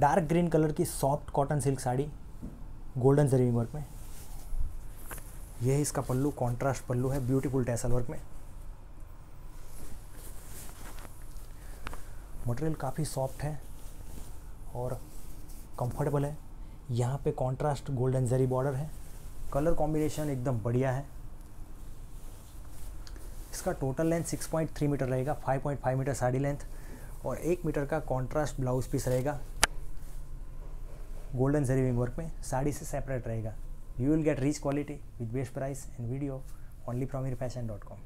Dark green colour की soft cotton silk sari, golden zari work में। यह इसका पल्लू कॉन्ट्रास्ट पल्लू है ब्यूटीफुल टैसल वर्क में। मटेरियल काफ़ी सॉफ्ट है और कंफर्टेबल है। यहाँ पे कॉन्ट्रास्ट गोल्डन जरी बॉर्डर है। कलर कॉम्बिनेशन एकदम बढ़िया है। इसका टोटल लेंथ 6.3 मीटर रहेगा 5.5 मीटर साड़ी लेंथ और एक मीटर का कॉन्ट्रास्ट ब्लाउज पीस रहेगा। गोल्डन जरीविंग वर्क में साड़ी से सेपरेट रहेगा you will get rich quality with best price and video only from इर fashion dot com